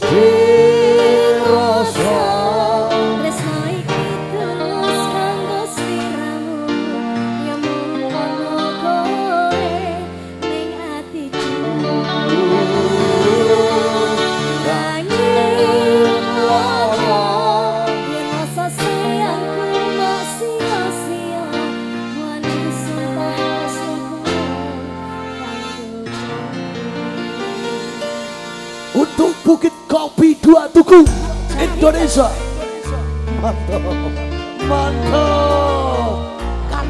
直 Batu Bukit Kopi Dua Tugu Indonesia. Mantap. Mantap. Kan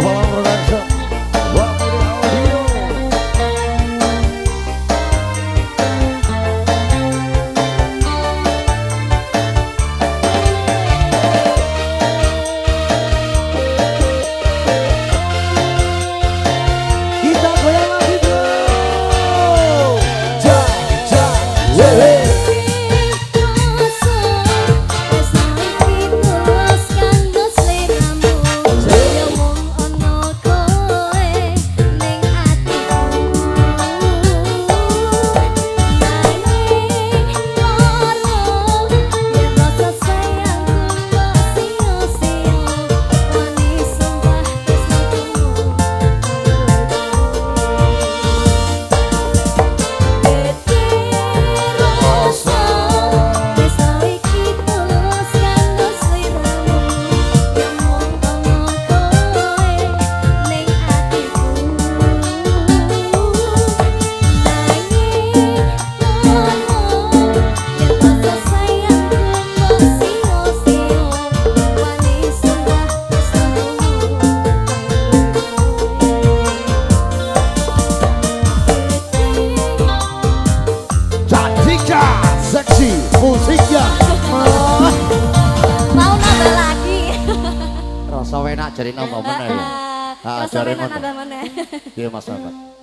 Now Rasa enak jadi nambah mana ya? Ah, enak ngono. nambah mana? Iya Mas Ahmad.